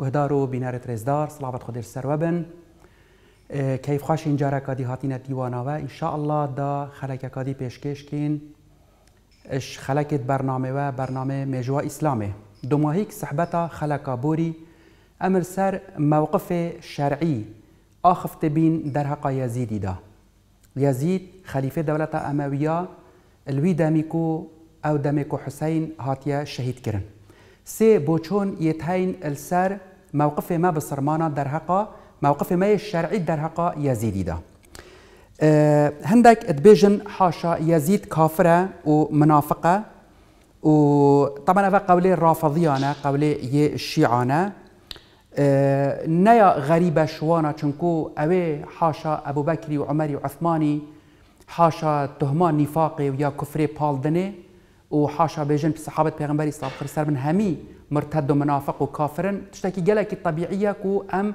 گهدارو بینار ترزدار صلابت خودر سر وبن. کیف خوش اینجا را کادی هاتین دیوانا و انشاءالله دا خلک کادی پیشکش کین. اش خلکت برنامه و برنامه مجوا اسلامه. دو ماهیک صحبتا خلکا بوری. أمر سر موقف شرعی. آخفت بین در حقا یزیدی دا. یزید خلیفه دولت امویه الوی دمیکو أو دمیکو حسین هاتیا شهید کرن. سي بوچون يتهين السر موقف ما بصرمانة در حقا موقف ما الشرعي در حقا يزيدي ده أه هندك ادبيجن حاشا يزيد كافرة ومنافقة وطبعا هذا قولي الرافضيانة قولي الشيعانة أه نيا غريبة شوانا چونكو اوي حاشا ابو بكري وعمري وعثماني حاشا تهمان نفاقي ويا كفري بالدني و حاشا بيجن صحابة پیغمبري صلى الله عليه وسلم همي مرتد و منافق و كافرن تشتكي جلك طبيعية كو أم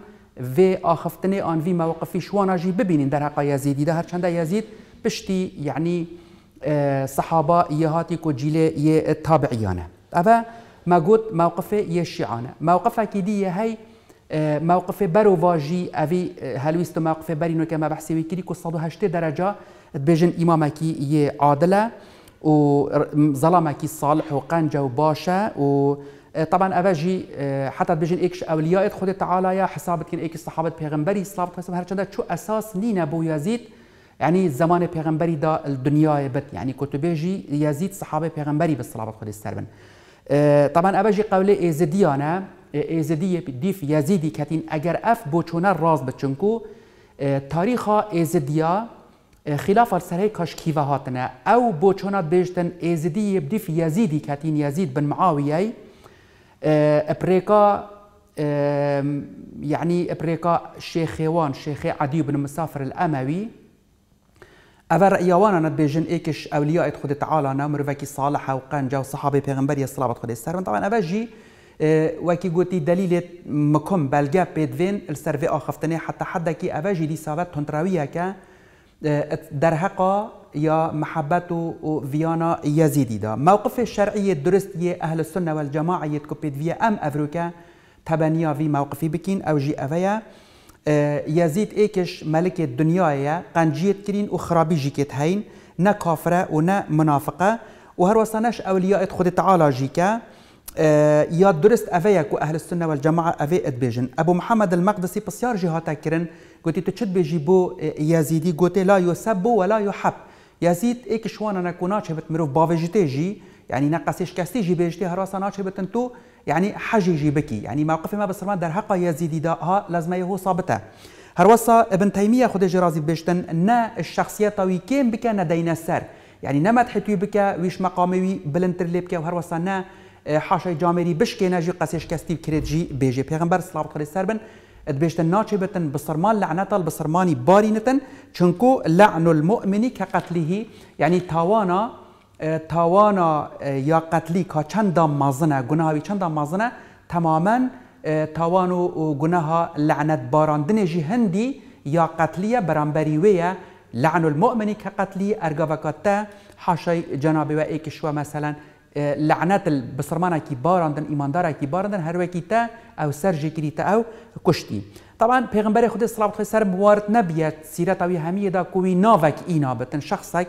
في آخفتني آن في موقفي شوانا جي ببينين. در حقا يزيدي. ده هرچنده يزيد؟ بشتي يعني صحابة يهاتي كو جيلي تابعيانه أبا ما قلت موقف يشيعانه موقف أكيدية هي موقف برو واجي أبي هلويستو موقف برينو كما بحسي ويكري كو صدو هشتي درجة بيجن إمامكي يعادله وظلمك صالح وقنجة وباشا و طبعا أبجي حتى بيجن إيكش أولياء خود تعالى يا حسابت كن إيكش صحابة پیغمبري صلاة الله هر شو أساس نينا بو يزيد يعني زمان پیغمبري دا الدنيا بت يعني كنت بيجي يزيد صحابة پیغمبري بالصلاة خود السربن طبعا أبجي قولي إيزديانا إيزدية ديف يزيدي كتين أجر أف بوچونا راز بتشنكو تاريخا إيزديا خلاف سرهی کاش کیوه هاتنه. أو بوچونات بیشتن ازدی بدیف یزیدی کتین یزید بن معاویه أبريكا يعني أبريكا شيخوان شيخ عدي بن مسافر الاموي أفر رأيوانا ندبيجن إيكش أولياء خود تعالى نمر وكي صالحة وقان جاو صحابي پیغمبر الصلاة خود السر. طبعا أفجي وكي قلتي دليل مكم بلغا بيدفين السرفي آخفتني. حتى حدا كي أفجي دي سابت تنتراوية كا در حقا یا محبت و ویانا یزیدی دا موقف شرعی درست یه أهل السنة والجماعة يتكبد فيا أم أفروكا. تبنيا في موقفي بكين أو جي أفيا. يزيد إيكش ملك الدنيا قنجيت كرين وخرابي جيكت هين. نا كافرة ونا منافقة. وهر وصناش أولياء خود تعالى جيكا. يا درست أفيا كو أهل السنة والجماعة أفي إدبيجن. أبو محمد المقدسي بسيار جهاتا كرن. قلت تشد بيجي بو يزيدي. قلت لا يسب ولا يحب. يزيد ايك شوانا نكونا شبت مروف جي يعني نقصيش كاستي جي بيجتي هراسا ناشبت انتو يعني حجي جي بكي يعني موقف ما بسرمان در حقا يزيدي دا ها لازم يهو صابته هروسا ابن تيمية خود جرازي بيشتن نا الشخصية طوي كيم بك ندينا السر يعني نما تحتوي بك ويش مقامي بلنتر لي بك وهروسا نا حاشا جامري بشكي ناجي قاسيش كاستي بكريت جي بيجي پیغمبر صلى الله عليه وسلم دبيشتن ناچبتن بصرمان لعنتا البصرماني بارينتن چنكو لعن المؤمن كقتله يعني تاوانا تاوانا یا قتلی که چند مازنه گناهی چند مازنه تماما تاوان و گناه لعنت باراندن جی هندی یا قتلیه برانبری ویه لعن المؤمن كقتلي ارغبكتا حاشي جنابي وايك شو مثلا لعنت بسرمانه کی باراندن ایماندار کی باراندن هر وکی أو سر جکری أو کشتی طبعا پیغمبر خود صلی الله سر موارد نبیت سیرت اوی همیه دا کوی ناوک اینا بتن شخصک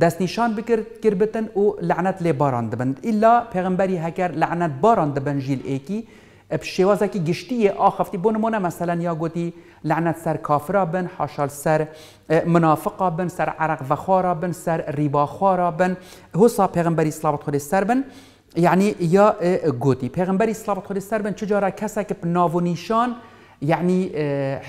دست نشان بکر کر بتن و لعنت لی باراند بند الا پیغمبری هکر لعنت باراند بن جیل ایکی پشێوازێکی کی ئاخفتی بۆ بونمونه مثلا یا گوتی لعنت سر کافرا بن حاشال سر منافقا بن سر عرق بەخوارا بن سەر ریباخوارا بن. هوسا پیغمبر اسلام خودی سر بن. یعنی یا گوتی پیغمبر اسلام خود سر بن. چجارە و نشان یعنی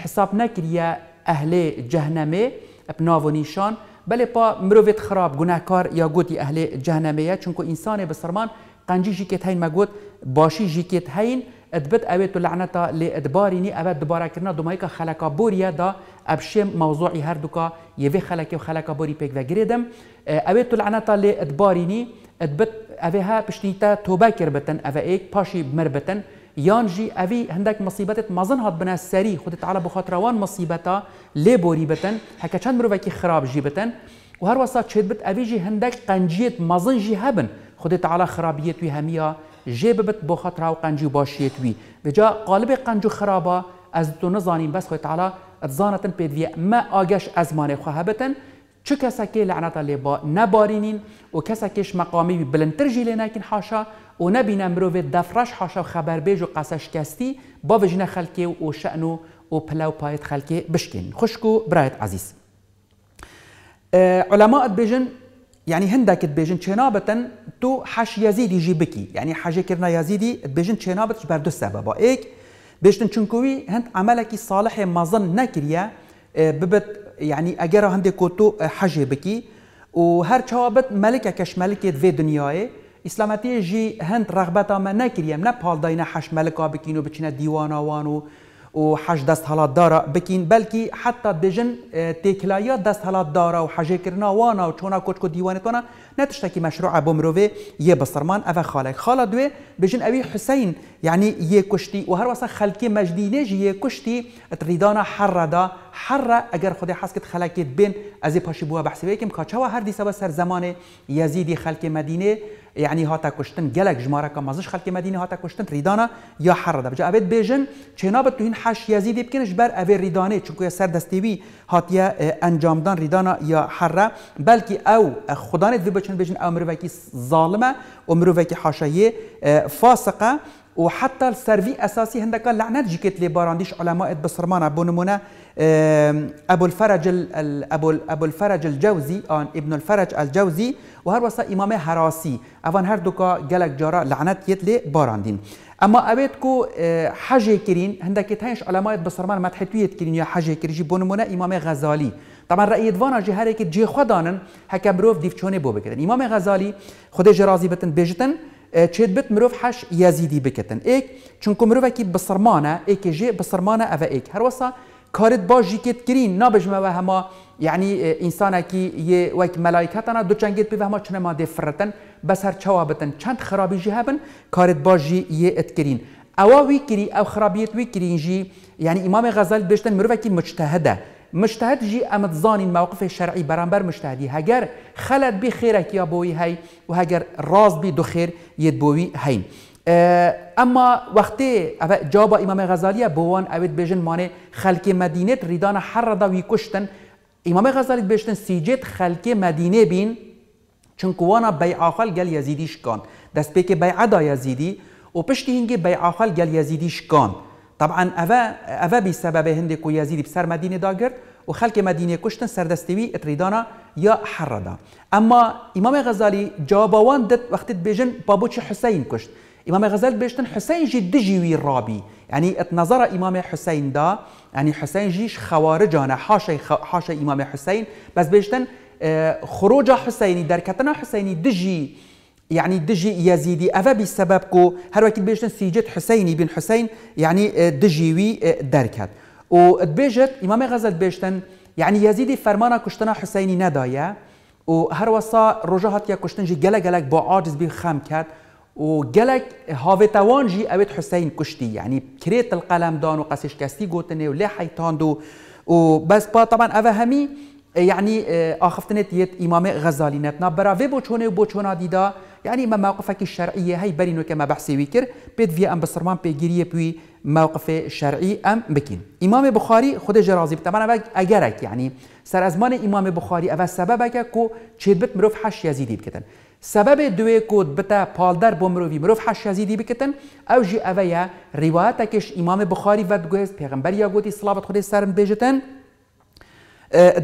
حساب نەکریە ئەهلێ و نشان بله پا مرویت خراب گناهکار یا گوتی اهل جهنمیه چونکو ئینسانێ بە سەرمان قەنجی ژیکێت هەین مەگوت باشی ژیکێت هەین ادبت اويت لعنتا لادباريني ابد دبارا كرنا دومايكا خلقا بوريا دا ابشم موضوعي هردوكا يفي خلقا وخلقا بوري بيك وغريدم اويت لعنتا لادباريني ادبت اويها بشتيتا توبا كربتن اوه ايك باشي بمربتن يانجي اوي هندك مصيبتت مازن هات بنا السري خود تعالى بخاطروان مصيبتا لي بوري بتن. هكا چند مروفكي خراب جي بتن. وهر وسط شد بت اوي جي هندك قنجيت مازن جي هبن. خود تعالى خرابيت وي هميا جێ ببت بۆ خەترا و قەنجی و باشیێتوی بجا قالب قەنج و خراپە ئەز تو نزانین بەس خۆی تعالا ئەزانەتن پێویە مە ئاگەش ئەزمانێ خۆ هەبتن چ کەسەکێ لەعنەتە لێ نەبارینین و کەسەکێش مەقامی بلندترژی لێ ناکین حاشا و نبینە مرۆڤێت دەفرەش حاشا و خەبەربێژ و قەسەشکەستی با بژنە خەلکێ و شەن و و پلە و پایت خەلکێ بشکین خوشک و عزیز. علەماءت بێژن يعني هندك تبيجن چنابتن تو حش يزيدي جي بكي يعني حاجه كرنا يزيدي تبيجن چنابت بر دو سبب ايك بيشتن چونكوي هند عملك صالح مازن نكريا ببت يعني اگر هندي كوتو حاجه بكي وهر چابت ملكه كش ملكه في دنياي اسلامتي جي هند رغبتا ما نكريا نه پال داينا حش ملكا بكينو بچنا ديوانا وانو و حج دست حالات دارا بکین بلکی حتی بجن تکلایا دست حالات دارا و حجه کرنا وانا و چونا کچ کو نتشتکی مشروع ابو مروه یه بسرمان اوه خالق خالا دوی بجن اوی حسین یعنی یه کشتی و هر واسه خلکی مجدینه جی یه کشتی تریدانا حر دا حر اگر خود حسکت خلکیت بین از پاشی بوا بحثی بکم که هر دیسا سر زمان یزیدی خلک مدینه يعني هاتا كشتن. جلك جمارة كمازش خلق مدينة هاتا كشتن. ريدانا يا حرده بجا أبد بيجن چنابت توهين حش يزيد بكنش بر أبي ريدانه. چونكو يا سر دستيوي هاتيا انجام دان ريدانا يا حره بلكي أو خدانت في بچن بيجن أو مروكي ظالمه ومروكي حاشيه فاسقه وحتى السرفي اساسي هندك لعنات جيكت لي بارانديش علماء بصرمان ابو نمونه ابو الفرج ابو ابو الفرج الجوزي آن ابن الفرج الجوزي وهر وسا امام هراسي اوان هر دوكا جلك جارا لعنات يت لي باراندين اما ابيت کو حاجة كرين هندك تايش علماء بصرمان مدحتويت كرين يا حاجة كريجي بو نمونه امام غزالي طبعا رأی دوان جه هر که جه خود دانن هک مروف دیفچونه بو بکتن امام غزالی خود جرازی بتن بجتن چید بت مروف حش یزیدی بکتن. ایک چونکو مروف کی بسرمانه ایک جه بسرمانه او ایک. هر وسا کارت با جیکت گرین نابجمه و هما یعنی انسان کی یه وک ملائکتنا دو چنگت به هما چنما دفرتن بس هر چوابتن چند خرابی جی هبن کارت با جی یه اتکرین او وی کری او خرابیت وی کرین جی یعنی امام غزال بشتن مروفه کی مجتهده مجتهد جي زاني الموقف الشرعي برامبر مجتهدي هجر خلت بي خيرك يا بوي هاي وهجر راز بي دو يد بوي هاي اما وقتی جواب امام غزالی بوان اوید بجن مانه خلق مدینه ریدان حر دا وی امام غزالی بجن سیجت خلق مدینه بین چون وأنا بیع آخل گل یزیدی شکان. دست پیک بیع دا و پشتی هنگی بیع آخل گل یزیدی شکان. طبعا أفا أفا بسبب هندك ويزيد بسر مدينة داقر وخلق مدينة كشتن سردستوي اتريدانا يا حردا. أما إمام غزالي جوابوان دت وقت بيجن بابوش حسين كشت. إمام غزال بيجتن حسين جي دجيوي الرابي يعني اتنظر إمام حسين دا يعني حسين جيش خوارجانا حاشا حاشا إمام حسين. بس بيجتن آه، خروج حسيني دركتنا حسيني دجي يعني دجي يزيدي. أفا بسبب كو وقت بيجتن سيجت حسيني بن حسين؟ يعني دجيوي دركت. وتبيجت إمام غزل بيجتن يعني يزيدي فرمانا كشتنا حسيني ندايا. و هر وسا رجاهات يا كشتن جي جلق جلق با عاجز بي خام كات و جلق هافتوان جي أبيت حسين كشتي يعني كريت القلم دان وقسيش كاستي قوتني ولي حيتان دو وبس با طبعا أفا همي يعني آخفتنت يت إمام غزالي نتنا براوي بوچونه وبوچونا ديدا يعني ما موقفك الشرعية هي برينو كما بحثي ويكر. بيت في أم بسرمان بيجيرية بوي موقف شرعي أم بكين. إمام بخاري خود جرازي طبعا أجرك يعني. سر أزمان إمام بخاري أفا سببك كو تشيد بت مروف حش يزيدي بكتن سبب دوی کود بتا پالدر بو مروف حش یزیدی بکتن. أو جی اویا روایتکش إمام بخاری ود گوهست پیغمبر یا گوتی صلابت خود سرم بیجتن.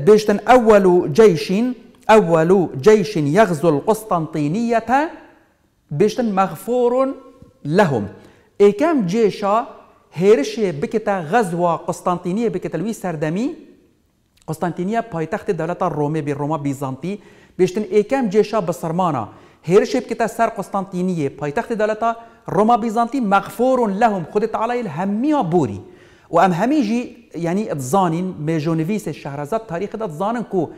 بيشتن أول جيش أول جيش يغزو القسطنطينية بيشتن مغفور لهم. إي كم جيشا هيرش بكتا غزوة قسطنطينية بكتا لوي سردمي؟ قسطنطينية بايتخت دولة الرومي بالروما بيزنطي. بيشتن إي كم جيشا بصرمانا هيرش بكتا سر قسطنطينية بايتخت دولة روما بيزنطي مغفور لهم. خدت علي الهمية بوري. وأم هميجي يعني تزانين ميجونيفيس الشهرزاد تاريخ تزانن كو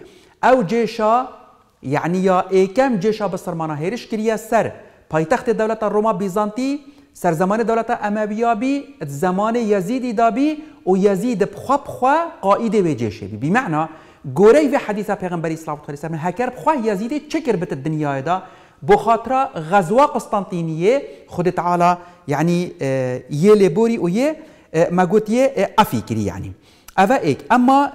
أو جيشا يعني يا ايكم جيشا بسرمانا هيرش كريا سر. پایتخت دولت روما بيزانتي سر زمان دولت امويا بي زمان يزيد دابي و يزيد بخوا بخوا قائد و جيش بي. بمعنى گوری و حدیث پیغمبری صلی الله علیه و هکر بخوا یزید چکر بت الدنیا دا؟ بخاطر غزوة قسطنطينية خد تعالى يعني يلي بوري ويه ما قلت أفكري يعني أفا إيك. أما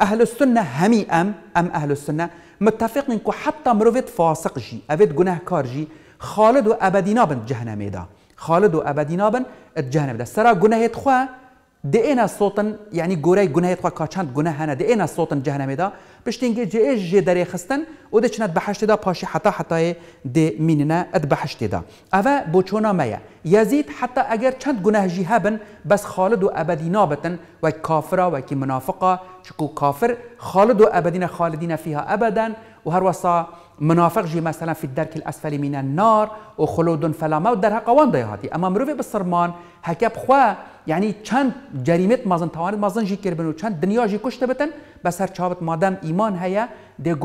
أهل السنة همي أم أم أهل السنة متفقين كو حتى مروفت فاسق جي أفيد جناه كار جي خالد وأبدي نابن جهنم دا خالد وأبدي نابن الجهنم دا سرا جناه تخوا دئنا صوتن يعني جوري جناه تخوا كاشند جناه هنا دئنا صوتن جهنم دا بشتين جي إيش جي داري خستن وده چند بحشت دا باشي حتى حتى دي ميننا اد بحشت دا أفا بوچونا ميا يزيد حتى اگر چند گناه جي هبن بس خالد و ابدي نابتن و كافرة و كي منافقة شكو كافر خالد و ابدين خالدين فيها ابدا وهر وصا منافق جي مثلا في الدرك الاسفل من النار وخلود فلا موت در قوان ضيهاتي اما مروفي بالسرمان هكا بخوا یعنی چند جریمت مازن توانید مازن جی کربن و چند دنیا جی کشته بتن بسر چابت مادام ایمان هيا ده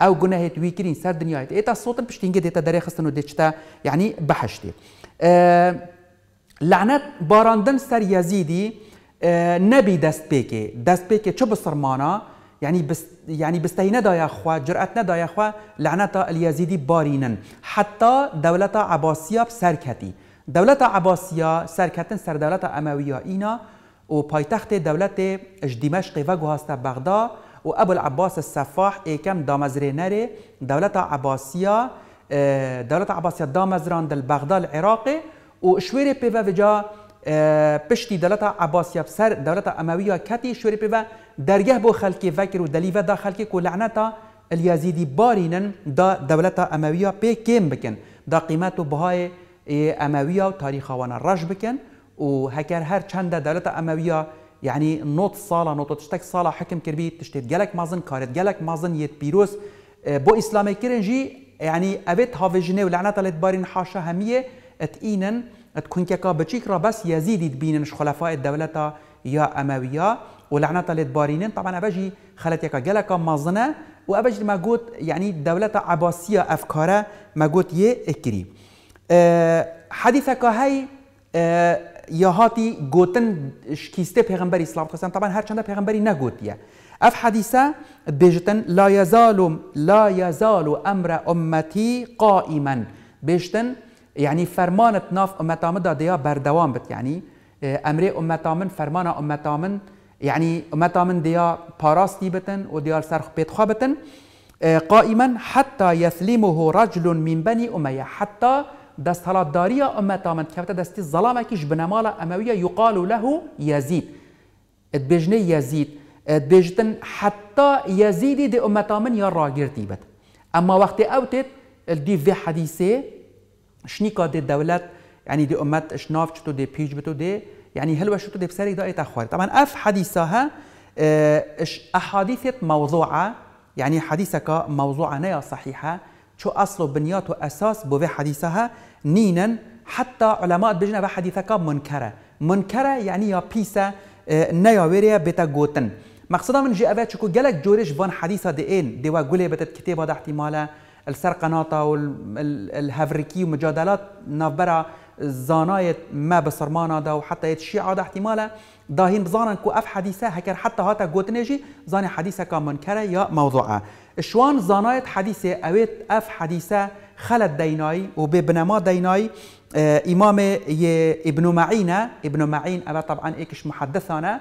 او گناه توی کرین سر دنیا ایت صوت صوتن پشتینگه دیتا داره خستن و دیچتا یعنی بحشتی لعنت باراندن سر یزیدی نبی دست پیکه. دست پیکه چه بسرمانا؟ یعنی بس یعنی بستينا دا يا خوا جرأتنا دا يا خوا لعنتا الیزیدی بارينن حتی دولت عباسية سرکتی. دولة عباسية سركتن سر دولة أموية إينا و پایتخت دولت دمشق و گوهاسته بغداد و ابو العباس السفاح ایکم دامزره نره دولت عباسیه دولت عباسیه دامزران دل بغداد العراقي و شويري بيفا فيجا پشتی دولت عباسیه بسر دولت امویه کتی شويري بيفا درگه بو خلکی فکر و دلیوه دا خلکی کو لعنتا اليزيدي بارينن دا دولت امویه بي كيم بكن دا قيمته بهای امویه و تاریخ وأنا رج بکن و هكر هر چند دولت امویه يعني نوت صالة نوت تشتك صالة حكم كربي تشتت جالك مازن كارت جالك مازن يت بيروس بو إسلامي كرنجي يعني أبيت هافجني ولعنة بارين حاشا همية اتئينن تكون كاكا بتشيك را بس يزيد بينن خلفاء الدولة يا أموية ولعنة بارينن. طبعا أبجي خلت يكا جالك مازنة وأبجي ما قلت يعني دولة عباسية أفكارها ما قلت يه إكري. أه حديثك هاي أه یا هاتی گوتن شکیسته پیغمبری اسلام خواستن طبعا هر چند پیغمبری نگوتیه. اف حدیثه بیجتن لا يزال لا يزال أمر امتی قائما. بیجتن يعني فرمانت ناف امتامن دا دیا بردوام بت. يعني أمر امتامن فرمان امتامن. يعني امتامن دیا پاراستی بتن و دیا سرخ بتن. قائما حتى يسلمه رجل من بني اميه حتى دست داري أمتا من كفت دستي الظلامة كيش بنمالة أموية يقال له يزيد اتبجني يزيد اتبجتن حتى يزيدي دي أمتا من يرى جرتيبت أما وقت أوتت الدي في حديثة شنيكا دي الدولات يعني دي أمت شناف شتو دي بيج بتو دي يعني هلوة شتو دي بسري دا إتاخوار طبعا أف حديثها اش أحاديثة موضوعة يعني حديثك موضوعة نيا صحيحة شو أصل بنيات وأساس بو حديثها نينا. حتى علماء بجنا بحديثك منكرة. منكرة يعني يا بيسا آه، نيا ويريا بتا جوتن مقصدا من جي أبات شكو جالك جوريش فان حديثة دين دوا قولي بتت كتابة دا احتمالا السرقناطة والهافريكي ومجادلات نافبرا زانايت ما بصرمانا دا وحتى يتشيع دا احتمالا داهين بزانا كو أف حديثة هكر حتى هاتا جوتنجي زاني حديثة كمنكرة يا موضوعة. شوان زانايت حديثة أويت أف حديثة خلت ديناي وببنما ديناي آه إمام ابن معين ابن معين أبا طبعا إيكش محدثانا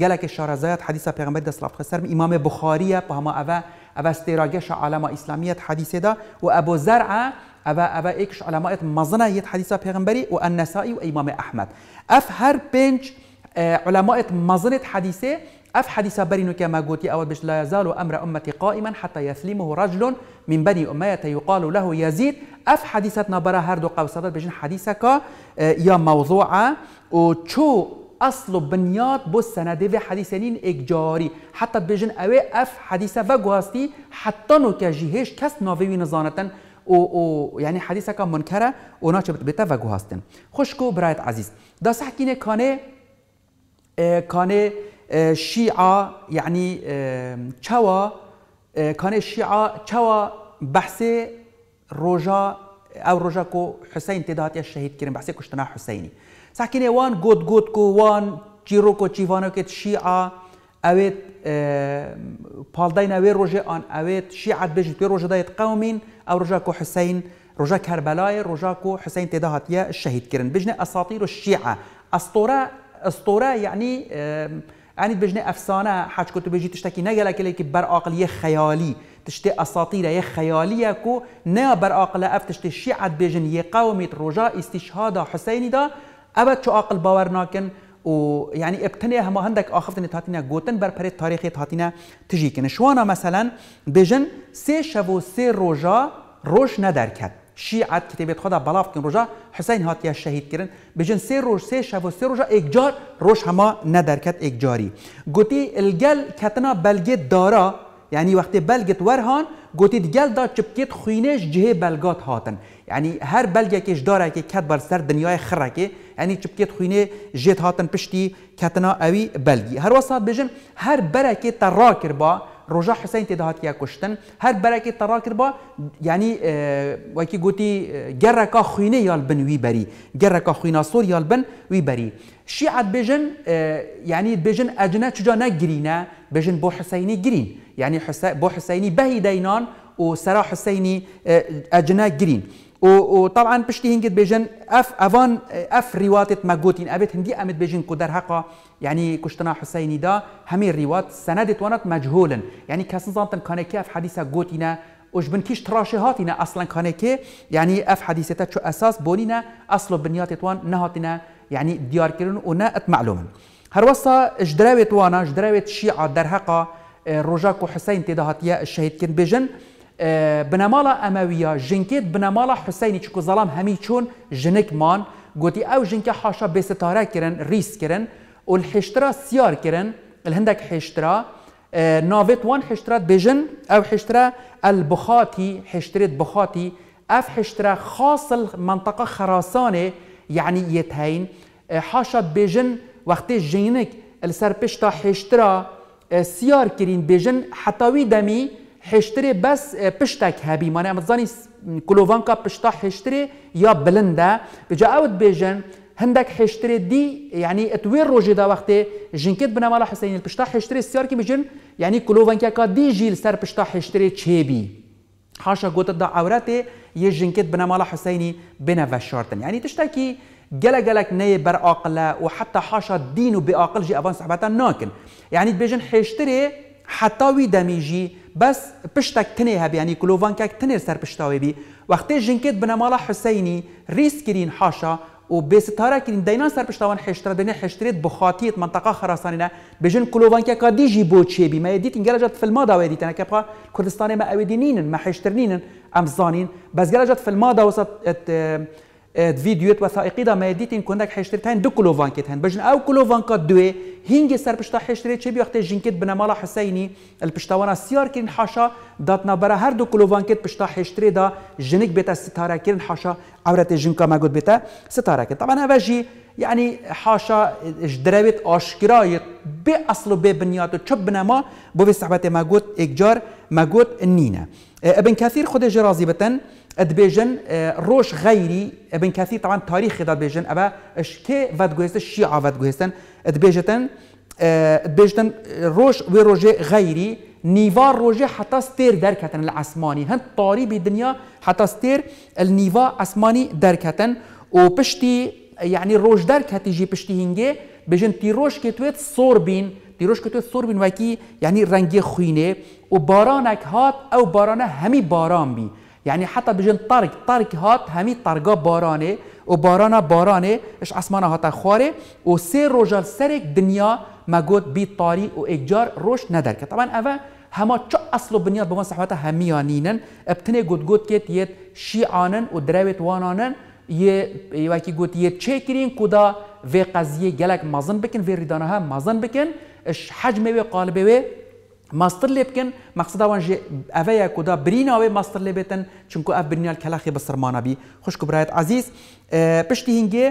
قالك الشارزات حديثة پیغمبر دست الله خسر إمام بخارية بهما أبا أبا استراجش علامة إسلامية حديثة دا وأبو زرعة ابا إيكش علامات مزنة يت حديثة پیغمبري والنسائي وإمام أحمد. أف هر بنج آه علماء مزنة حديثة أف حديث برينو كما قلت أول بش لا يزال أمر أمتي قائما حتى يسلمه رجل من بني أمية يقال له يزيد. أف حديثتنا برا هردو قوسات بجن حديثك آه، يا موضوعة. وشو أصل بنيات بو سنده في حديثين اجاري حتى بجن أوي أف حديثة وغواستي حتى نو كجيهش كس نوفي نزانتن و, و یعنی حدیث که منکره اونا چه بتا و گوهاستن خوشکو برایت عزیز. دا سحکینه کانه کانه شیعه یعنی چوا کانه شیعه چوا بحث روژا او روژا کو حسین تدهاتی شهید کرن بحث کشتنا حسینی. سحکینه وان گود گود کو وان چیرو کو چیوانو کت شیعه اويت بالدين اوي روجا آن اويت شيعة بيجي بي روجا دايت قومين أو روجا كو حسين رجا کربلای رجا کو حسین تدا هاتیه شهید کرن بجنة اساطیر الشیعه أسطورة أسطورة یعنی يعني بجنة أفسانة حاج كنت بيجي تشتكي نجلا كليك بر عقليه خيالي. تشتي أساطير يا خيالية كو نا بر عقل أف تشتي شيعة بيجن يقاومه رجاء استشهاد حسيني دا. أبد شو عقل باور ناكن ويعني ابتني هم عندك اخفت تاتينا جوتن بر بريد تاريخي تاتينا تجي كن شوانا مثلا بيجن سي شبو سي روجا روش ندركت شیعت کتابت خدا بلاف کن روژا حسین هاتیا شهید کردن بجن سه روز سه شب و سه روزا یک جار روش هما ندرکت یک جاری. گوتی الگل کتنا بلگه دارا یعنی وقتی بلگت ورهان گوتی گل دا چپکت خوینش جه بلگات هاتن. یعنی هر بلگه کش داره که کت بر سر دنیای خره که یعنی چپکت خوینه جت هاتن پشتی کتنا اوی بلگی. هر وسط بجن هر برکه تراکر با روجا حسين تدهات يا كشتن هر بركة تراكر با يعني آه وكي قوتي جركا خويني يال بن وي بري جركا خوينا صور يال بن وي بري شيعة بيجن آه يعني بيجن أجنا تجا نجرينا بيجن بو حسيني جرين يعني حسين بو حسيني بهي دينان وسرا حسيني آه أجنا جرين وطبعا بشتي هنجد بيجن اف افان اف رواتت ماجوتين ابت هندي امت بيجن كدر حقا يعني كشتنا حسيني دا همي الروات سندت ونت مجهولا يعني كاسن زانتن كان كيف حديثة جوتينا وش بن كيش تراشهاتنا أصلا كان كي يعني اف حديثة شو أساس بونينا اصل بنيات توان نهاتنا يعني ديار كرن ونا معلوما هروسا جدراوت وأنا جدراوت شيعة در حقا رجاك وحسين تدهاتيا الشهيد كن بيجن بنمالا امویه جنکیت بنمالا حسینی چکو ظلام همی چون جنک مان. گوتی أو جنک حاشا بستاره کرن ریس کرن. و الحشترا سیار کرن الهندك حشترا نافت وان حشترات بجن أو حشترا البخاتي حشترة بخاتي أف حشترا خاص المنطقة خراسانة يعني يتهين. حاشا بجن وقت جينك السر بشتا حشترا سيار كرين بجن حتاوي دمي حشتري بس پشتك هبي. مانه امزاني كلوفانكا پشتا حشتري يا بلنده بجا أود بيجن هندك حشتري دي يعني أتوير روجي دا وقت جنكت بنا مالا حسين البشتا حشتري سيار كي بيجن يعني كلوفانكا كا دي جيل سر پشتا حشتري تشيبي. حاشا قوت دا عورتي يجنكت بنا مالا حسيني بنا فشارتن. يعني تشتكي جلا جلك ني بر عقله وحتى حاشا دين بعقل جي آفان صحبتا ناكن. يعني بيجن حشتري حتى وي دميجي بس پشتك تنه هب يعني كلوفان كاك تنه سر پشتاوي بي. وقتی جنكت بنمالا حسيني ريس كرين حاشا و بستاره كرين دينا سر پشتاوان حشتره دنيا حشتريت بخاتيت منطقه خراسانينا بجن كلوفان كاك ديجي بوتشي بي ما يديت انجلجت في الماضي وديت أنا كبقى كردستان ما اودينين ما حشترنين ام زانين بس جلجت في الماضي وسط فيديوهات وثائقي دا ما ديتين كوندك حشترتين دو كلوفانكت هن بجن أو كلوفانكات دوي هينجي سر بشتا حشتري تشبي وقت جنكت بنا مالا حسيني البشتاوانا سيار كين حاشا داتنا برا هر دو كلوفانكت بشتا حشتري دا جنك بيتا ستاره كين حاشا عورت جنكا ما قد بيتا ستاره كين طبعا هذا جي يعني حاشا جدرابت اشكراي باصله ببنياته تشبنا ما بو في صحبته ما قد اكجار ما قد النينا ابن كثير خد جرازي بتن ادبيجن روش غيري ابن كثير طبعا تاريخ ادبيجن أبا اش كي فات جوهستن الشيعة فات جوهستن ادبيجتن ادبيجتن روش وروجي غيري نيفا روجي حتى ستير دركتن العسماني هن طاري بالدنيا حتى ستير النيفا عسماني دركتن. وبشتي يعني روج دركتي جي بشتي هنجي بجن تي روش كتويت صور بين تي روش كتويت صور بين وكي يعني رنگي خوينه وبارانك هات أو بارانه همي باران بي يعني حتى بجن طرق طرق هات همي طرقا بارانه و بارانا بارانه اش اسمانا هاتا خواره و سه سرك دنيا ما قد بي طاري و اجار روش ندرك طبعا اوا هما چو اصل بنياد بما صحبتا هميانينن ابتنه قد قد كت يت شيعانن و دراوت وانانن. يه وكي قد يت چه كدا في قضيه گلك مازن بكن في ريدانها مازن بكن اش حجمه و قالبه و ماستر لێ بکەن مەقصدا وانژێ ئەڤەیە کودا بریناوێ ماستر لێ بێتن چونکو ئەف برنیال کەلاخی بەسەرمانەبی خوشک برایەت عزیز پشتی هینگێ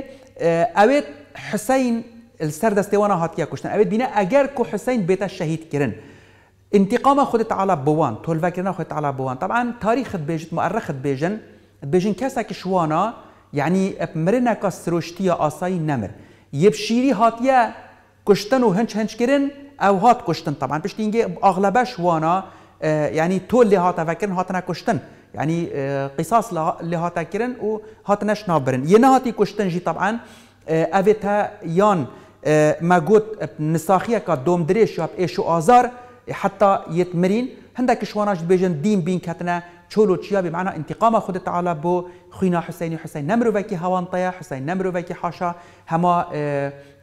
ئەوێت حسین السر دەستێوانە هاتیە کوشتن ئەوێت بینە ئەگەر کو حسین بێتە شەهیدکردن انتقام خود تعالى بوان تولفكرنا خود تعالى بوان. طبعا تاريخ بيجت مؤرخ بيجن. بيجن كسك شوانا يعني مرنا كسروشتيا آساي نمر. يبشيري هاتيا كشتن وهنش هنش كرن أو هات کشتن طبعا. پشت اینگه اغلبش وأنا يعني تول هات فكرن هاتنا كشتن يعني قصاص اللي هاتا كرن و هات نش نابرن ينهاتي كشتن جي طبعا افيتا يان ما قوت نساخيه كا دوم دريش ياب ايشو آزار حتى يتمرين هندك شواناج بيجن دين بين كتنا چولو چیا بمعنى انتقام خود تعالى بو خوینا حسینی حسین. نمرو وکی هوانطیا حسین نمرو وکی حاشا. هما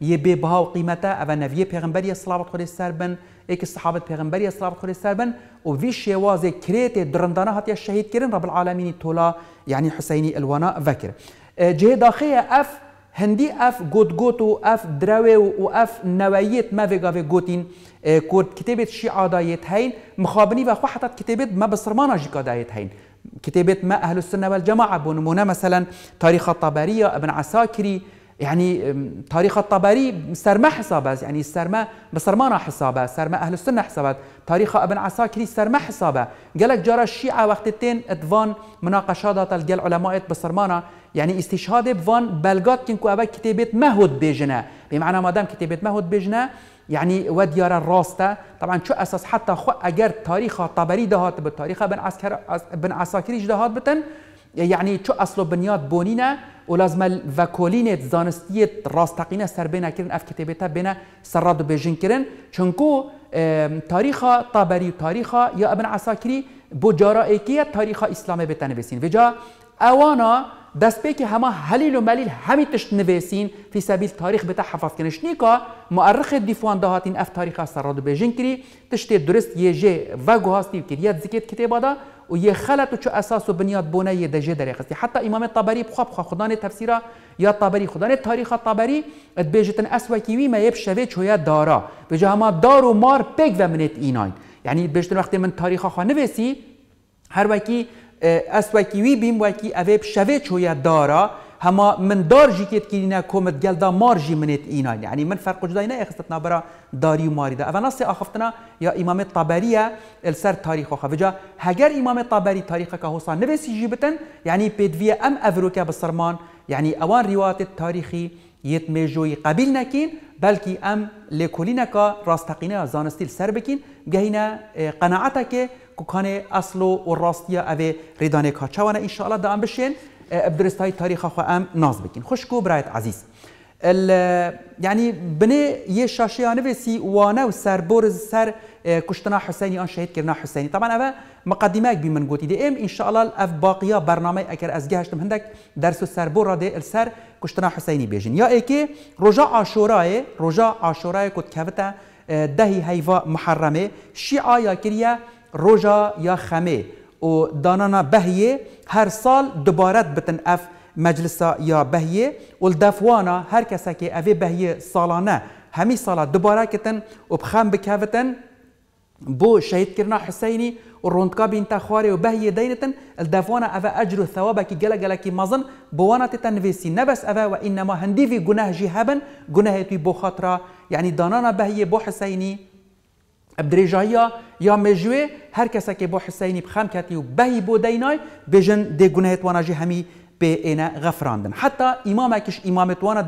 یه به بها و قیمتا أو نویه پیغمبری صلوات خود سر بن ایک صحابت پیغمبری صلوات خود سر بن. و وی شواز کریت درندانه هاتیا شهید کرن رب العالمین تولا يعني حسيني الوانا ذكر جه داخل اف هندي اف گوت گوت و اف دروي و اف نوعيت ما گوتين كود كتابة شيعة دايت هين مخابني و خو حتى كتابة ما بصرمانا جيكا دايت هين. كتابة ما أهل السنة والجماعة بنمونا مثلا تاريخ الطبرية ابن عساكري يعني تاريخ الطبري سرما حسابه يعني سرما بصرمانا حسابه سرما أهل السنة حسابات. تاريخ ابن عساكري سرما حسابه. قالك جرى الشيعة وقتتين ادفان مناقشات الجل علماء بصرمانا يعني استشهاد بفان بلغات كنكو أبا كتابة مهود بيجنا بمعنى ما دام كتابة مهود بيجنا يعني وديار الراسته طبعا شو أساس حتى خو اگر تاريخ طبري دهات بالتاريخ بن عسكر بن عساكري دهات بتن يعني شو اصله بنياد بونينا ولازم الفاكولينت زانستيت راستقينا سر بينا كرن اف كتابتا بينا سراد بيجن كرن چونكو تاريخ طبري وتاريخ يا ابن عساكري بو جارائكية تاريخ اسلام بتنبسين وجا اوانا دست بی که همه هلیل و ملیل همی تشت نویسین فی سبیل تاریخ بتا حفظ کنش. نیکا مؤرخ دیفوان دهاتین اف تاریخ سراد بیجن کری. تشت درست جه و گوهاستی کری یاد زکیت کتابا دا و یه خلط و چو اساس و بنیاد بونه یه دجه در حتی امام طبری بخواب خواه خدان تفسیرا یا طبری خدان تاریخ طبری ات بیجتن اسوکی وی ما یب شوی چویا دارا. بجا همه دار و مار پک و منت ایناین. یعنی بیجتن وقتی من تاریخ خواه نویسی هر وکی اس وکی وی بیم وکی اوی شوه چویا دارا هما من دار جی کت کلینا کومت گل دا مار جی منت اینا يعني من فرق جدای نه اخستنا برا داری و ماری دا. اول نص آخفتنا یا تاریخ خو وجا هگر إمام طبری تاریخ که هوسا نویسی جی بتن يعني بدویه ام افروکه بسرمان يعني اوان روایت تاریخی یت میجوی قبیل نکین بلکی ام لکولینکا راستقینه زانستیل سر بکین. گهینا قناعتك كان أصلو والراستيه اوه ريداني كاتشاوانا ان شاء الله دام بشين بدرستاي تاريخ خو أم ناز بكين. خوشكو برايت عزيز يعني بني يشاشي نفسي وأنا وسربورز سر كشتنا حسيني آن شهيد كرنا حسيني طبعا أنا مقدمه بي من قوتي دي ام ان شاء الله اف باقيه برنامج اكر ازجهشتم هندك درس السربور دي السر كشتنا حسيني بيجن يا ايكي رجاء عاشوراي رجاء عاشوراي كنت كفتا دهي هيفا محرمه. شيعه يا كريا روژا یا خمه. و دانانا بهیه هر سال دوباره بتن اف مجلسا یا بهیه. و الدفوانا هر کسی که اوی بهیه سالانه همی سالا دوباره کتن و بخم بکوتن بو شهید کرنا حسینی و روندکا بین تخواری و بهیه دینتن الدفوانا اوه اجر و ثوابه که گله گله کی مزن بوانا تنویسی نبس اوه و انما هندی في گناه جی هبن گناه توی بو خاطره یعنی دانانا بهیه بو حسینی بدرێژاییە یا مێژوێ هەر کەسێکی بۆ حسینی بخەم کاتی و بەهی بۆ دەینای بێژن دێگونەهێت واناژی هەمی بێ ئێنە غەفراندن حتا ئیمامێکیش ئیمامێتوانە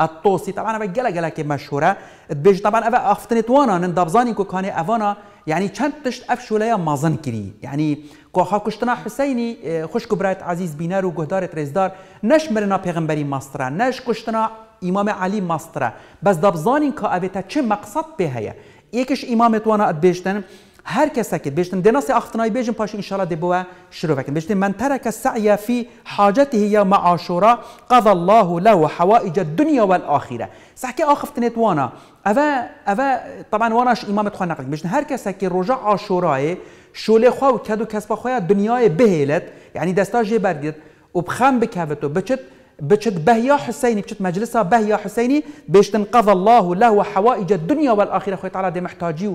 ئەتۆسی طبعا أنا جلا جلا كي مشهورة. بيج طبعا أنا أفتنت وأنا ندبزاني كو كان أفانا يعني چند تشت أف شوليا مازن كري. يعني كو ها كشتنا حسيني خوش كبرات عزيز بينار و گهدار رزدار نش مرنا پیغمبري ماسترا نش كشتنا امام علي ماسترا. بس دبزاني كا ابيتا چه مقصد هيا یکیش امام توانه اد بیشتن هر کس که بیشتن دناس اختنای بیشتن پاش دبوا شروع بکن. بیشتن من ترك السعي في حاجته يا مع عاشوراء قضى الله له حوائج الدنيا والآخرة. سحكي اخفتن توانا اوا اوا طبعا واناش امام تخوا نقل بیشتن هر کس که رجع عاشوراء شوله خو کدو کسب خو دنیای بهلت يعني دستاجي بردید و بخم بکوتو بچت بشت بهيا حسيني بشت مجلسها بهيا حسيني باش تنقضى الله له حوائج الدنيا والاخره خويا تعالى دي محتاجي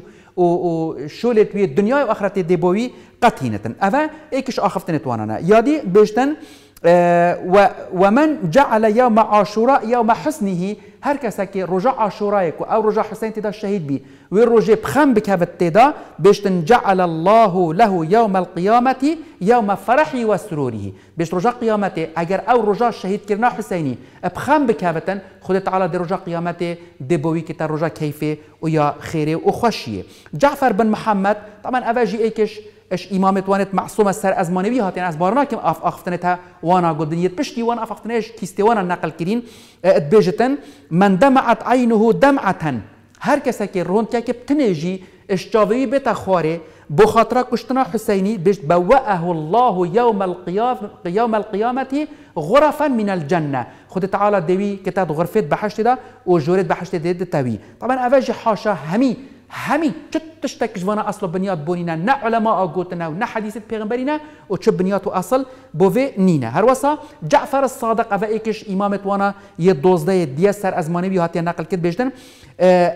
بي الدنيا واخرتي دي بوي قتينة افا ايكش اخفتن توانانا يادي بيشتن ومن جعل يوم عاشوراء يوم حسنه هر کسی که رجا عاشورای کو أو رجا حسین تدا شهید بی. و رجا بخم بکوت تدا بشتن جعل الله له يوم القيامة يوم فرحي وسروره بيش رجا قيامته اگر أو رجا شهید کرنا حسینی بخم بکوتن خود تعالی در رجا قيامته دبوي كتا رجا كيفه ويا خيره وخوشيه جعفر بن محمد طبعا اواجي ايكش اش امامت وانت معصومه سر از مانوی هاتین؟ از بارنا کم اف اختنتها وأنا قدنيت بشتي وأنا اف اختنش كيستي وأنا نقل كرين اتبيجتن من دمعت عينه دمعه هر کسی که رون که بتنجي اشتاوي بتا خواره بخاطر كشتنا حسيني بيش بوأه الله يوم القيامة يوم القيامة غرفا من الجنة. خد تعالى دوي كتاب غرفة بحشت ده وجورت بحشت ده تاوي طبعا أفاجي حاشا همي همین چه تشتکش وانا اصل بنیاد بونینا نه علماء گوتنا و نه حدیث پیغمبرینا و چه بنیاد و اصل بوه نینا. هر وسا جعفر الصادق اوه ایکش امامت وانا یه دوزده دیه سر از مانوی نقل کرد بجدن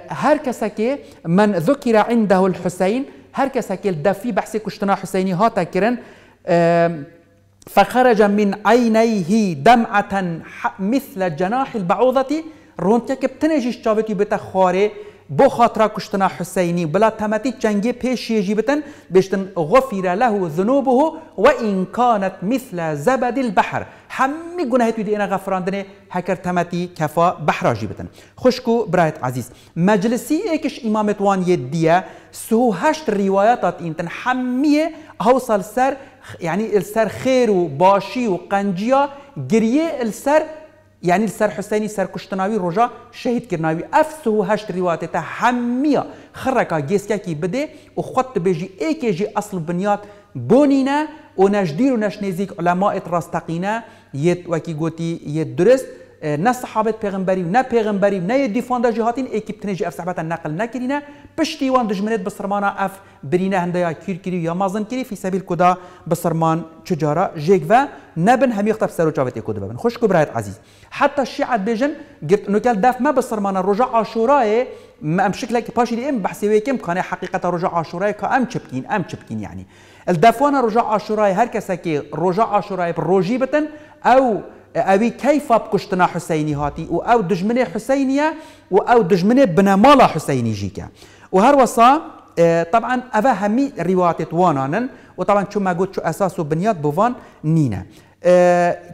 هر کسا که من ذکر عنده الحسین هر کسا که دفی بحث کشتنا حسینی هاتا کرن فخرج من عینیه دمعه مثل جناح البعوضة. رونتك بتنجيش شابتي بتا خاري بو خاطر کشتنا حسینی. بلا تمتی چنگی پیش یجی بتن بشتن غفر له ذنوبه و این كانت مثل زبد البحر. همي گناهی توی دینا غفراندنه هکر تمتی کفا بحر بتن. خوشکو برایت عزیز. مجلسی ایکش امامت وان یدیه سو هشت روایاتات اینتن همیه هوصل سر يعني السر خير وباشي وقنجيا قريه السر يعني السر حسيني سر كشتناوي رجا شهيد كرناوي. افسو هشت روايات تا همية خركا جيسكا كي بدي وخط بيجي ايكي جي أصل بنيات بونينا ونجدير ونشنيزيك علماء راستقينا يت وكي قوتي يت درست. نه صحابت پیغمبری نه پیغمبری نه دیفان دا جهاتین اکیب تنجی اف صحبت نقل نکرینه پشتی وان دجمنت بسرمانا اف برینه هنده یا کیر کری یا مازن کری فی سبیل کدا بسرمان چجارا جيك و نبن هم يخطف سرو جاوت كود ببن. خوش كبرايت عزيز حتى الشيعة بيجن قلت انه قال داف ما بسرمان رجع عاشوراء ما ام شكلك باشي دي ام بحسي ويكم كان حقيقة رجع عاشوراء كام تشبكين ام تشبكين يعني الدافوانا رجع عاشوراء هر كسا رجع عاشوراء بروجي بتن أو اوی کیف بکشتنا حسینی هاتی و أو دجمنه حسینیه و أو دجمنه بنمالا حسینی جیکه و هر وصا طبعا اوه همي روايات وانانن وطبعا شو ما قلت شو اساسه بنياد بوفان نينا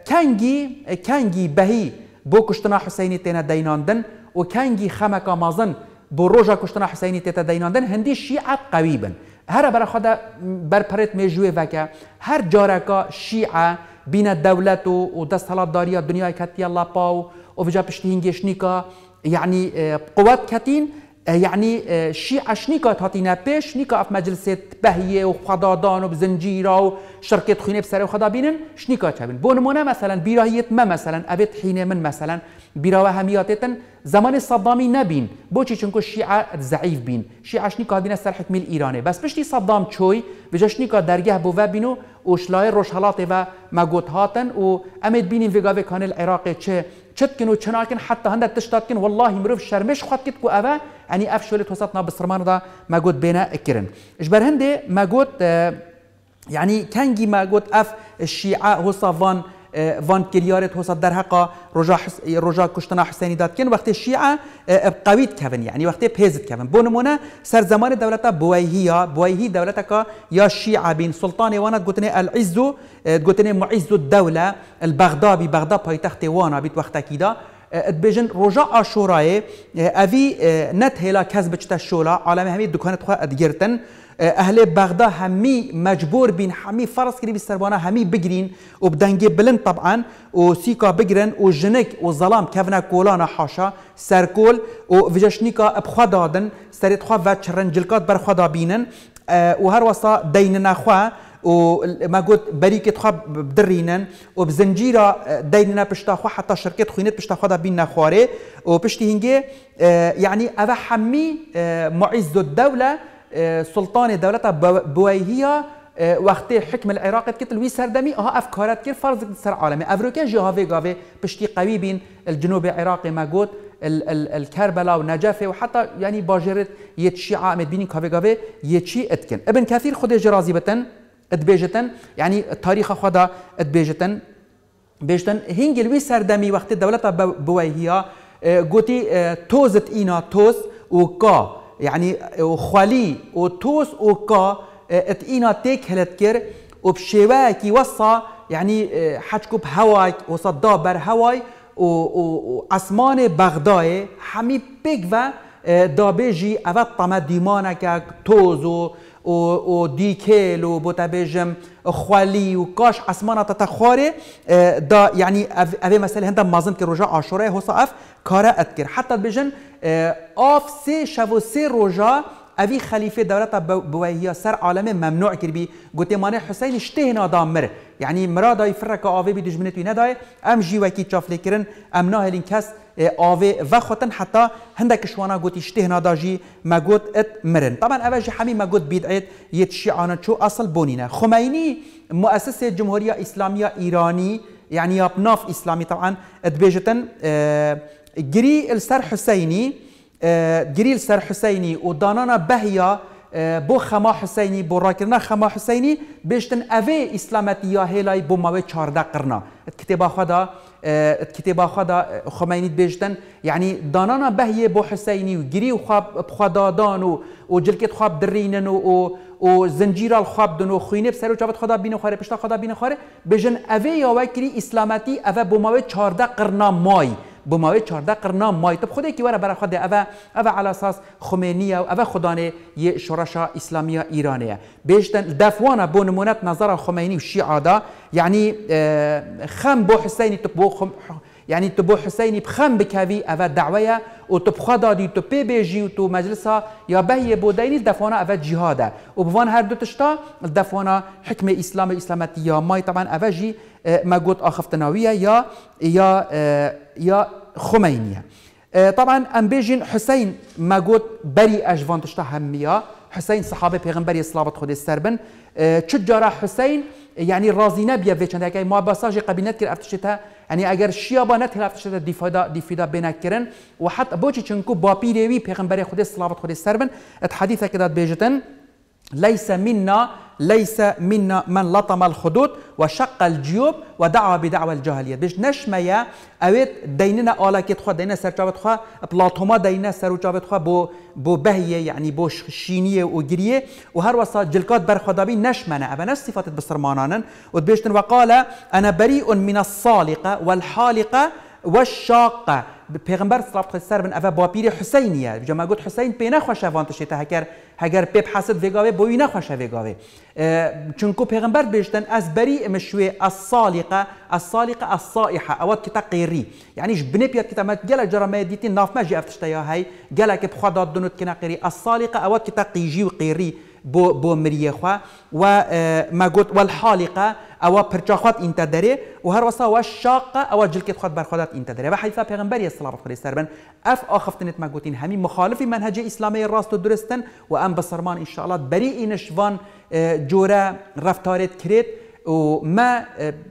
كانجي كانجي بهي بو كشتنا حسيني تينا ديناندن. وكانجي خمكا مازن بو روجا كشتنا حسيني تيتا ديناندن. هندي شيعة قويبا هر برا خدا برپرت میجوه وکه هر جارکا شیعه بین دولت و, و دستالات داریا دنیای کتی الله پاو و وجا پشتی هنگشنیکا یعنی قوات کتین یعنی شیعش نیکا تاتینا پیش نیکا اف مجلس بهیه و خدادان و زنجیرا و شرکت خونه بسر و خدا بینن شنیکا چبین بون مونه مثلا بیراهیت ما مثلا ابت حینه من مثلا. بیرا و همیاتتن زمان صدامی نبین بوچی چونکو شیعه ضعیف بین. شیعش نیکا بینه سر حکمی ایرانه بس پشتی صدام چوی وجاش نیکا درگه بو و بینو و شلای روشالات و مگوت هاتن و امید بینین وگاوه کان العراق چه چتكن وچناكن حتى هندا تشتاتكن والله مروف شرمش خط كتكو أبا يعني أف شولت وسطنا بسرمان دا ما قد بينا اكرن. اجبر هندي ما قد يعني كانجي ما قد اف الشيعة هو وان كريارت هو در حقا رجا حس رجا كشتنا حسيني دات كن وقت الشيعة قويت كفن يعني وقت بيزت كفن بونمونا سر زمان دولتا بويهية بويهي دولتك يا الشيعة بين سلطان وأنا قلتني العز قلتني معز الدولة البغدادي بغداد بايتخت وأنا بيت وقت كده تبيجن رجاء عاشوراي افي نت هلا كسب الشولا على همي دكانت خو ادگرتن. أهل بغداد همي مجبور بين همي فرض كري بالسربانه همي بجرين وبدنجي بلند طبعا وسيكا بجرن وجنك وظلام كفنا كولانا حاشا سركول وفيجشنيكا بخوا دادن سريت خوا فاتشرن جلكات بر خوا وهر وصا ديننا خوا وما قلت بريكة خوا بدرينن وبزنجيرة ديننا بشتا خوا حتى شركات خوينات بشتا خوا بيننا خواري وبشتي هنجي يعني أبا حمي معز الدولة سلطان دولت بويهية وقت حكم العراق كتل وي سردمي آه افكارات كير فرض سر عالمي افروكا جي هافي غافي بشتي قوي بين الجنوب العراقي ما قلت الكربلاء ونجافة وحتى يعني باجرت يتشيعة امد بيني كافي غافي يتشي اتكن ابن كثير خد جرازي بتن ادبيجتن يعني تاريخ خدا ادبيجتن بيجتن هنجي الوي سردمي وقت الدولة بويهية قوتي توزت اينا توز وكا يعني وخالي وتوس وكا اتقينا تيك هلت كر وبشواكي وصا يعني حجكو بهواي وصدا بر هواي وعسمان بغداد همي بيك و دابيجي اوت طما ديمانا که و و دیکل و بوتا بیجم خوالی و کاش اسمانا تتخواره دا يعني اوه مسئله هنده مازن که روژا عاشوره حسا اف کاره اتکر حتی بیجن آف سه شو سه روژا اوی خلیفه دولت بوهیا سر عالم ممنوع کربی گوته مانه حسین شته نادام مر. یعنی مرادای فرق آوه بی دجمنتوی ندای ام جی وکی چافله کرن ام ناهلین کس آوه و خوتن حتی هندك شوانا قوت يشتهنا داجي ما قوت ات مرن. طبعا اواجي حمي ما قوت بيدعيت يتشيعانا شو اصل بونينا خميني مؤسسة جمهورية إسلامية إيراني يعني يابناف إسلامي طبعا اتبيجتن آه جري السر حسيني گریل سر حسینی و دانانا بهیا بو خما حسینی بو راکرنا خما حسینی بیشتن اوه اسلامتی یا هیلای بو ماوه چارده قرنا. کتابا خدا کتێبا خوادا خەمەینیت بێژتەن یعنی دانانا بەهە بۆ حسینی و گیری و خوادادان و و جلکێت خواب درینن و و زنجیرال خواب دن و خوینێ سەر و چاوت خدا بینە خوارێ پشتا خدا بینە خوارێ بێژن ئەوێ یاوەکری ئیسلامەتی ئەوە بۆ ماوەی چاردە قرنا مای. بماوی 14 قرنا مایتب خودی که وره برای خود اوه اوه على أساس خمینیه و اوه خدانه یه شورشا اسلامیه ایرانیه بیشتن دفوانا بو نمونت نظر خمینی و شیعه دا یعنی خم بو حسینی تبو خم يعني تبو حسيني بخم بكافي أفا دعوية وتبخوا دادي تبي بيجي وتو مجلسها يا بهي بوديني دفونا أفا جهادا وبفان هر دو تشتا دفونا حكمة إسلام إسلامتية ماي طبعا أفا جي ما قلت آخفتناوية يا يا يا خمينية. طبعا أم بيجين حسين ما قلت بري اجفان تشتا همية حسين صحابة پیغمبر صلوات خود سربن. چجارا حسين يعني راضي نبيه في چند ما باساج قبينت كر افتشتها يعني اگر شيابا نت افتشتها ديفادا ديفيدا بينكرن وحتى بوچي چنكو باپيريوي پیغمبر خود صلوات خود سربن. ات كدات بيجتن ليس منا ليس منا من لطم الخدود وشق الجيوب ودعا بدعوى الجاهلية. بيش نشميا أويت ديننا آلا كت خوا دينا سر خوا بلاطوما دينا سر خوا بو بو بهية يعني بو شينية وجرية وهر وسا جلكات برخدابي نشمنا أبا نفس صفات بسرمانان وبيشتن وقال أنا بريء من الصالقة والحالقة والشاقة. پیغمبر صلی الله علیه و اوه باپیر حسینیه جما گفت حسین پی نخوش وانت شته هگر هگر پیپ حسد وگاوه بوی نخوش وگاوه. چونکو پیغمبر بیشتن از بری مشوی الصالقه الصالقه الصائحه اوات کتا قیری. یعنی بنی پیات کتا مت گلا جرا دیتی ناف ما جی افتشتا هی. گلا که بخدا دونت کنا قیری. الصالقه اوات کتا قیجی و قیری. بو بو مريه خوا وما قلت والحالقه أو برجاخات انت دري وهر وصا والشاقه أو جلكت خد برخدات انت دري وحيث پیغمبر الله عليه وسلم اف اخفتنت ما قلتين همي مخالف منهج اسلامي راست درستن وام بصرمان ان شاء الله بريء نشوان جورا رفتارت كريت و ما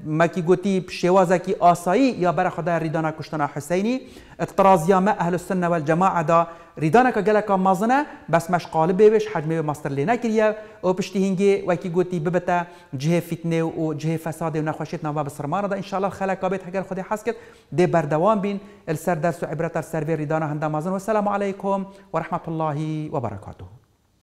ما کی گوتی شوازه کی آسایی یا برای خدا ریدانا کشتنا حسینی اطرازیا ما أهل السنة والجماعه دا ریدانا که گلک مازنه بس مش قالب بیش حجمه ماستر لینا کریه. و پشتی هنگی و کی گوتی ببتا جه فتنه و جه فساد و نخوشیت نوا بسرمان دا. ان شاء الله خلق بیت اگر خودی حس کرد ده بردوام بین. السر درس و عبرت سر ریدانا هندا مازن. و السلام علیکم و رحمت الله و برکاته.